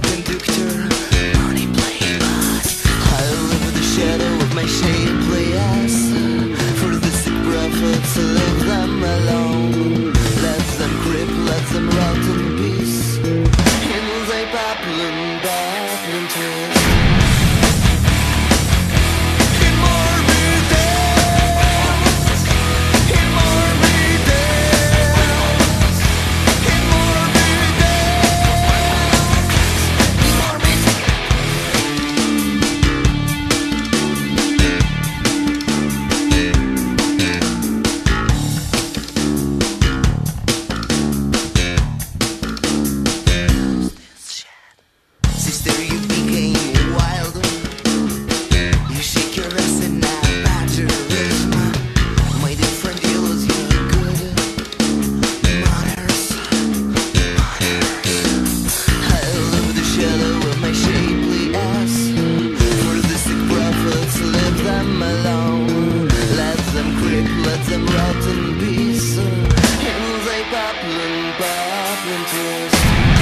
never been winters